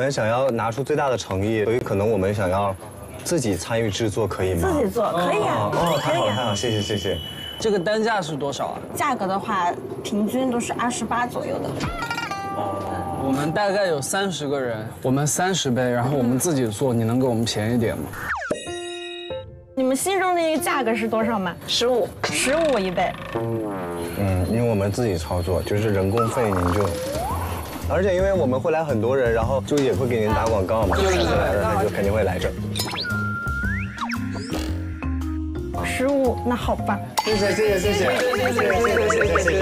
我们想要拿出最大的诚意，所以可能我们想要自己参与制作，可以吗？自己做可以啊，哦，太好了。太好了，谢谢谢谢。这个单价是多少啊？价格的话，平均都是二十八左右的。我们大概有三十个人，我们三十杯，然后我们自己做，你能给我们便宜点吗？你们心中的一个价格是多少吗？十五，十五一杯。嗯，因为我们自己操作，就是人工费您就，而且因为我们会来很多人，然后就也会给您打广告嘛，下次来了那就肯定会来这儿。十五，那好吧。谢谢谢谢谢谢谢谢谢谢谢谢。